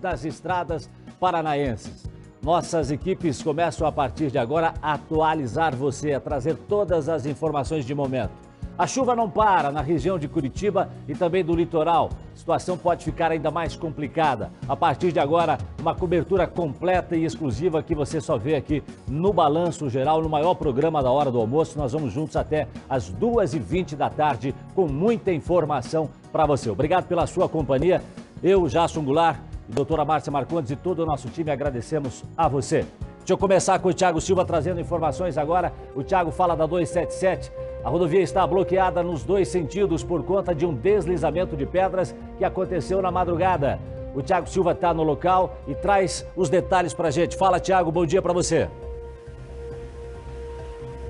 das estradas paranaenses. Nossas equipes começam a partir de agora a atualizar você, a trazer todas as informações de momento. A chuva não para na região de Curitiba e também do litoral. A situação pode ficar ainda mais complicada. A partir de agora, uma cobertura completa e exclusiva que você só vê aqui no Balanço Geral, no maior programa da hora do almoço. Nós vamos juntos até às 2h20 da tarde com muita informação para você. Obrigado pela sua companhia. Eu, Jason Goulart, doutora Márcia Marcondes e todo o nosso time agradecemos a você. Deixa eu começar com o Thiago Silva trazendo informações agora. O Thiago fala da 277. A rodovia está bloqueada nos dois sentidos por conta de um deslizamento de pedras que aconteceu na madrugada. O Thiago Silva está no local e traz os detalhes para a gente. Fala, Thiago, bom dia para você.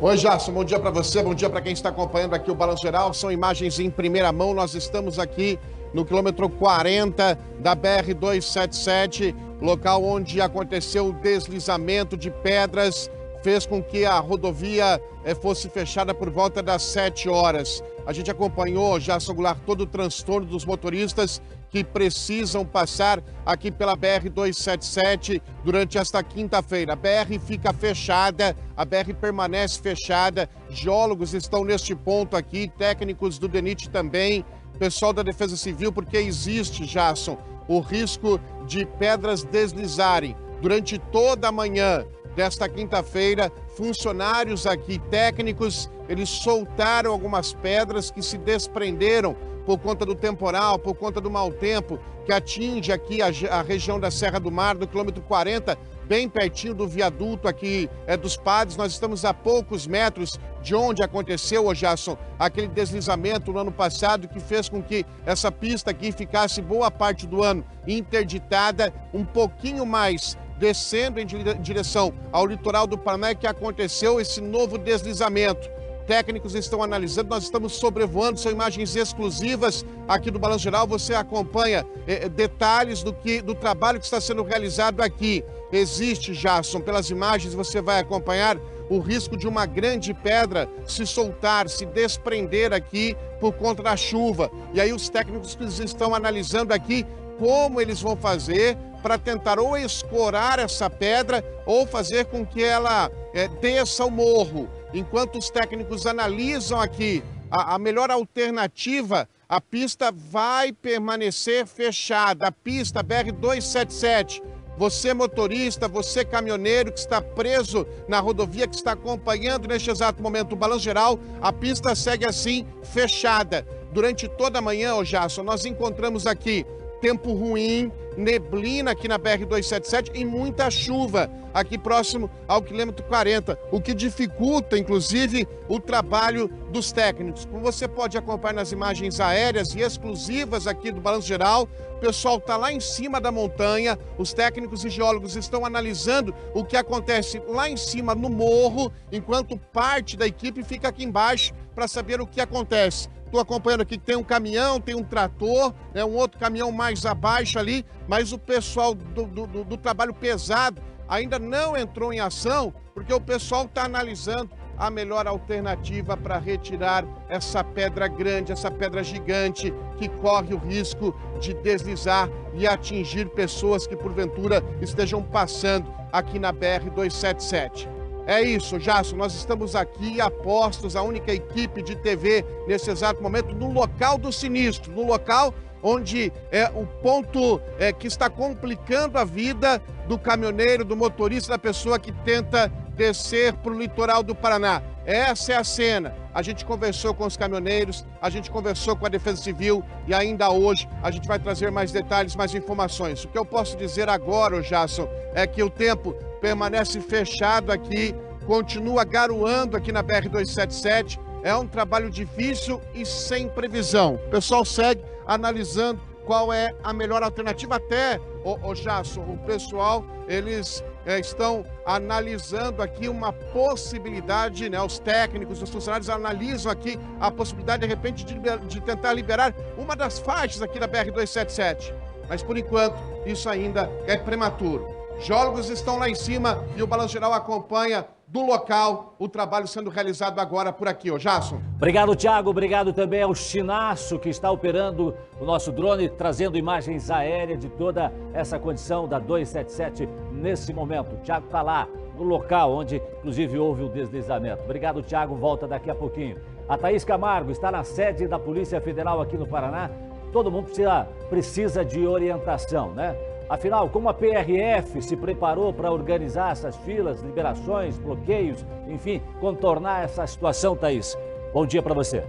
Oi, Jason, bom dia para você, bom dia para quem está acompanhando aqui o Balanço Geral. São imagens em primeira mão. Nós estamos aqui no quilômetro 40 da BR-277, local onde aconteceu o deslizamento de pedras, fez com que a rodovia eh, fosse fechada por volta das 7 horas. A gente acompanhou, já Goulart, todo o transtorno dos motoristas que precisam passar aqui pela BR-277 durante esta quinta-feira. A BR fica fechada, a BR permanece fechada, geólogos estão neste ponto aqui, técnicos do DENIT também pessoal da Defesa Civil, porque existe, Jason, o risco de pedras deslizarem. Durante toda a manhã desta quinta-feira, funcionários aqui, técnicos, eles soltaram algumas pedras que se desprenderam por conta do temporal, por conta do mau tempo que atinge aqui a, a região da Serra do Mar, do quilômetro 40, bem pertinho do viaduto aqui é, dos padres. Nós estamos a poucos metros de onde aconteceu, ô Jason, aquele deslizamento no ano passado que fez com que essa pista aqui ficasse boa parte do ano interditada, um pouquinho mais descendo em direção ao litoral do Paraná que aconteceu esse novo deslizamento técnicos estão analisando, nós estamos sobrevoando, são imagens exclusivas aqui do Balanço Geral, você acompanha eh, detalhes do, que, do trabalho que está sendo realizado aqui. Existe, Jason, pelas imagens você vai acompanhar o risco de uma grande pedra se soltar, se desprender aqui por conta da chuva. E aí os técnicos estão analisando aqui como eles vão fazer para tentar ou escorar essa pedra ou fazer com que ela é, desça o morro. Enquanto os técnicos analisam aqui a, a melhor alternativa, a pista vai permanecer fechada. A pista BR-277 você motorista, você caminhoneiro que está preso na rodovia, que está acompanhando neste exato momento o balanço geral, a pista segue assim, fechada. Durante toda a manhã, ô Jason, nós encontramos aqui tempo ruim, neblina aqui na BR-277 e muita chuva aqui próximo ao quilômetro 40, o que dificulta, inclusive, o trabalho dos técnicos. Como você pode acompanhar nas imagens aéreas e exclusivas aqui do Balanço Geral, o pessoal está lá em cima da montanha, os técnicos e geólogos estão analisando o que acontece lá em cima no morro, enquanto parte da equipe fica aqui embaixo para saber o que acontece. Estou acompanhando aqui que tem um caminhão, tem um trator, né, um outro caminhão mais abaixo ali, mas o pessoal do, do, do trabalho pesado ainda não entrou em ação, porque o pessoal está analisando a melhor alternativa para retirar essa pedra grande, essa pedra gigante que corre o risco de deslizar e atingir pessoas que porventura estejam passando aqui na BR 277. É isso, Jasso. Nós estamos aqui apostos, a única equipe de TV nesse exato momento, no local do sinistro, no local onde é o ponto é, que está complicando a vida do caminhoneiro, do motorista, da pessoa que tenta descer para o litoral do Paraná. Essa é a cena. A gente conversou com os caminhoneiros, a gente conversou com a Defesa Civil e ainda hoje a gente vai trazer mais detalhes, mais informações. O que eu posso dizer agora, Jasson, é que o tempo permanece fechado aqui, continua garoando aqui na BR-277. É um trabalho difícil e sem previsão. O pessoal segue analisando qual é a melhor alternativa. Até, o, o o pessoal, eles é, estão analisando aqui uma possibilidade, né? Os técnicos, os funcionários analisam aqui a possibilidade, de repente, de, de tentar liberar uma das faixas aqui da BR-277. Mas, por enquanto, isso ainda é prematuro. Geólogos estão lá em cima e o Balanço Geral acompanha do local, o trabalho sendo realizado agora por aqui, ô Jason. Obrigado, Tiago. Obrigado também ao Chinaço, que está operando o nosso drone, trazendo imagens aéreas de toda essa condição da 277 nesse momento. Tiago está lá, no local onde, inclusive, houve o deslizamento. Obrigado, Tiago. Volta daqui a pouquinho. A Thaís Camargo está na sede da Polícia Federal aqui no Paraná. Todo mundo precisa, precisa de orientação, né? Afinal, como a PRF se preparou para organizar essas filas, liberações, bloqueios, enfim, contornar essa situação, Thaís? Bom dia para você.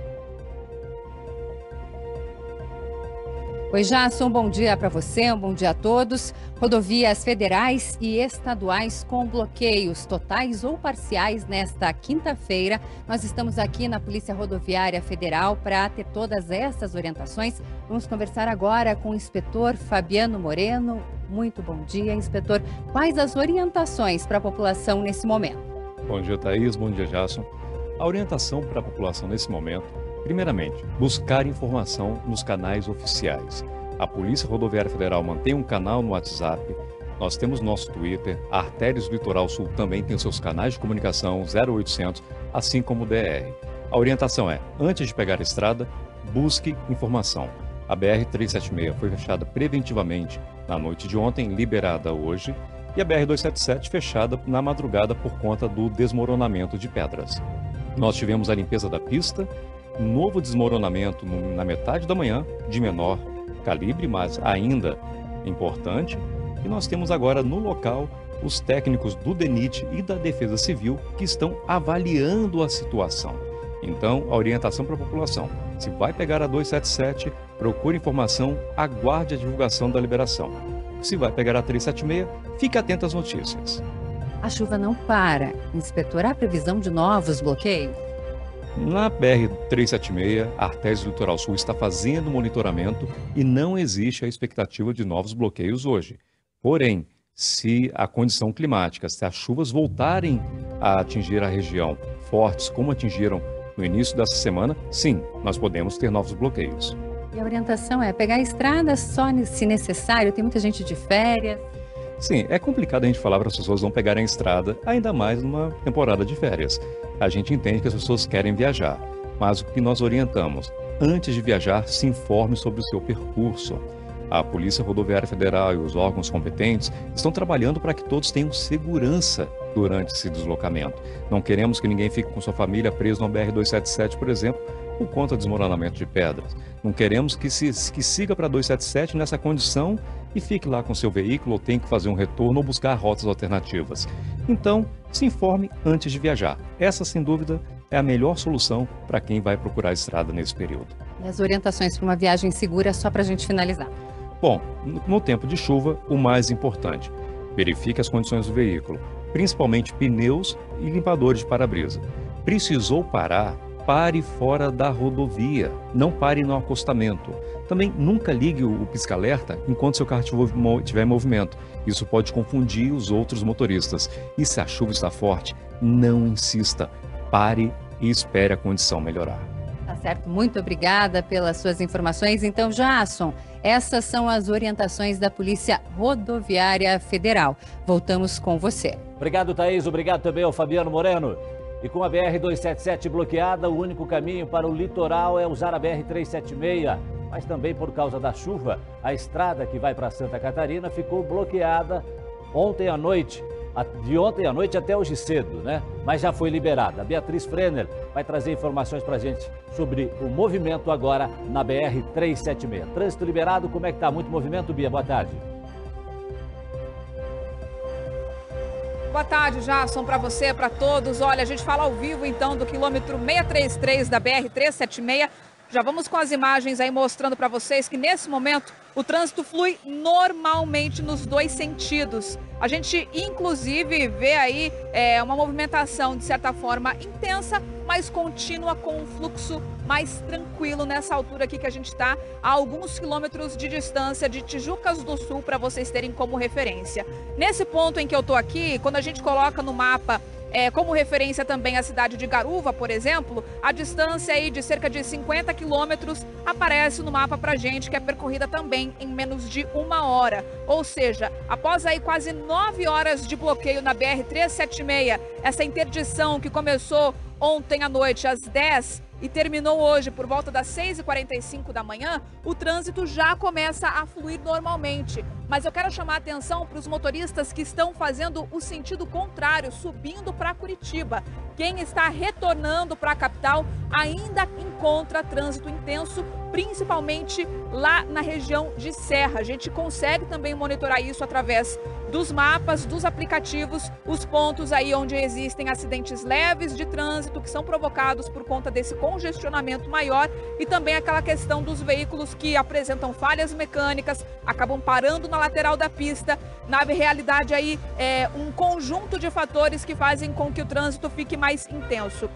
Oi, Jason, um bom dia para você, um bom dia a todos. Rodovias federais e estaduais com bloqueios totais ou parciais nesta quinta-feira. Nós estamos aqui na Polícia Rodoviária Federal para ter todas essas orientações. Vamos conversar agora com o inspetor Fabiano Moreno. Muito bom dia, inspetor. Quais as orientações para a população nesse momento? Bom dia, Thaís. Bom dia, Jason. A orientação para a população nesse momento, primeiramente, buscar informação nos canais oficiais. A Polícia Rodoviária Federal mantém um canal no WhatsApp. Nós temos nosso Twitter. A Artérias do Litoral Sul também tem seus canais de comunicação 0800, assim como o DR. A orientação é: antes de pegar a estrada, busque informação. A BR-376 foi fechada preventivamente na noite de ontem, liberada hoje, e a BR-277 fechada na madrugada por conta do desmoronamento de pedras. Nós tivemos a limpeza da pista, novo desmoronamento na metade da manhã, de menor calibre, mas ainda importante. E nós temos agora no local os técnicos do DENIT e da Defesa Civil que estão avaliando a situação. Então, a orientação para a população: se vai pegar a 277, procure informação, aguarde a divulgação da liberação. Se vai pegar a 376, fique atento às notícias. A chuva não para. Inspetor, há previsão de novos bloqueios? Na BR-376, a Artésia Litoral Sul está fazendo monitoramento e não existe a expectativa de novos bloqueios hoje. Porém, se a condição climática, se as chuvas voltarem a atingir a região fortes como atingiram no início dessa semana, sim, nós podemos ter novos bloqueios. E a orientação é pegar a estrada só se necessário, tem muita gente de férias. Sim, é complicado a gente falar para as pessoas não pegarem a estrada, ainda mais numa temporada de férias. A gente entende que as pessoas querem viajar, mas o que nós orientamos, antes de viajar, se informe sobre o seu percurso. A Polícia Rodoviária Federal e os órgãos competentes estão trabalhando para que todos tenham segurança durante esse deslocamento. Não queremos que ninguém fique com sua família preso no BR-277, por exemplo, por conta do desmoronamento de pedras. Não queremos que, se, que siga para 277 nessa condição e fique lá com seu veículo ou tenha que fazer um retorno ou buscar rotas alternativas. Então, se informe antes de viajar. Essa, sem dúvida, é a melhor solução para quem vai procurar a estrada nesse período. E as orientações para uma viagem segura, só para a gente finalizar? Bom, no tempo de chuva, o mais importante, verifique as condições do veículo, principalmente pneus e limpadores de para-brisa. Precisou parar, pare fora da rodovia, não pare no acostamento. Também nunca ligue o pisca-alerta enquanto seu carro estiver em movimento. Isso pode confundir os outros motoristas. E se a chuva está forte, não insista. Pare e espere a condição melhorar. Tá certo. Muito obrigada pelas suas informações. Então, Jason, essas são as orientações da Polícia Rodoviária Federal. Voltamos com você. Obrigado, Thaís. Obrigado também ao Fabiano Moreno. E com a BR-277 bloqueada, o único caminho para o litoral é usar a BR-376. Mas também por causa da chuva, a estrada que vai para Santa Catarina ficou bloqueada ontem à noite. De ontem à noite até hoje cedo, né? Mas já foi liberada. Beatriz Frenner vai trazer informações para a gente sobre o movimento agora na BR-376. Trânsito liberado, como é que está? Muito movimento, Bia? Boa tarde. Boa tarde, Jason, para você, para todos. Olha, a gente fala ao vivo então do quilômetro 633 da BR 376. Já vamos com as imagens aí mostrando para vocês que nesse momento o trânsito flui normalmente nos dois sentidos. A gente, inclusive, vê aí é, uma movimentação, de certa forma, intensa, mas contínua, com um fluxo mais tranquilo nessa altura aqui que a gente está, a alguns quilômetros de distância de Tijucas do Sul, para vocês terem como referência. Nesse ponto em que eu estou aqui, quando a gente coloca no mapa é, como referência também a cidade de Garuva, por exemplo, a distância aí de cerca de 50 quilômetros aparece no mapa para gente, que é percorrida também em menos de uma hora. Ou seja, após aí quase nove horas de bloqueio na BR-376, essa interdição que começou ontem à noite às 10 e terminou hoje por volta das 6h45 da manhã, o trânsito já começa a fluir normalmente. Mas eu quero chamar a atenção para os motoristas que estão fazendo o sentido contrário, subindo para Curitiba. Quem está retornando para a capital ainda encontra trânsito intenso, principalmente lá na região de Serra. A gente consegue também monitorar isso através dos mapas, dos aplicativos, os pontos aí onde existem acidentes leves de trânsito que são provocados por conta desse congestionamento maior e também aquela questão dos veículos que apresentam falhas mecânicas, acabam parando na lateral da pista. Na realidade aí é um conjunto de fatores que fazem com que o trânsito fique mais intenso.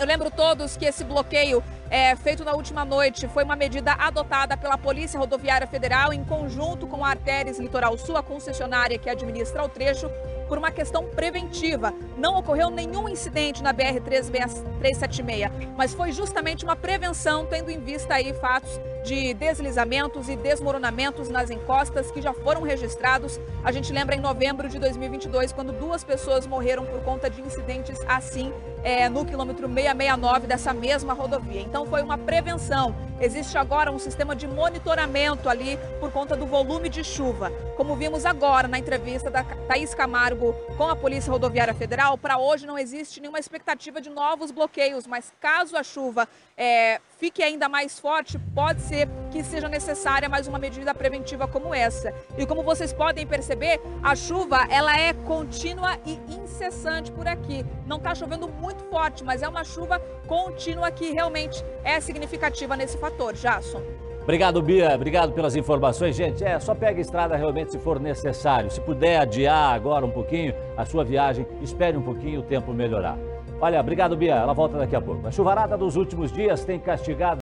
Eu lembro todos que esse bloqueio é, feito na última noite foi uma medida adotada pela Polícia Rodoviária Federal em conjunto com a Artérias Litoral Sul, a concessionária que administra o trecho, por uma questão preventiva. Não ocorreu nenhum incidente na BR-376, mas foi justamente uma prevenção, tendo em vista aí fatos de deslizamentos e desmoronamentos nas encostas que já foram registrados. A gente lembra em novembro de 2022, quando duas pessoas morreram por conta de incidentes assim é, no quilômetro 669 dessa mesma rodovia. Então foi uma prevenção. Existe agora um sistema de monitoramento ali por conta do volume de chuva. Como vimos agora na entrevista da Thaís Camargo com a Polícia Rodoviária Federal, para hoje não existe nenhuma expectativa de novos bloqueios, mas caso a chuva é, fique ainda mais forte, pode ser que seja necessária mais uma medida preventiva como essa. E como vocês podem perceber, a chuva ela é contínua e incessante por aqui. Não está chovendo muito forte, mas é uma chuva contínua que realmente é significativa nesse fator. Jason. Obrigado, Bia. Obrigado pelas informações. Gente, é só pega a estrada realmente se for necessário. Se puder adiar agora um pouquinho a sua viagem, espere um pouquinho o tempo melhorar. Olha, obrigado, Bia. Ela volta daqui a pouco. A chuvarada dos últimos dias tem castigado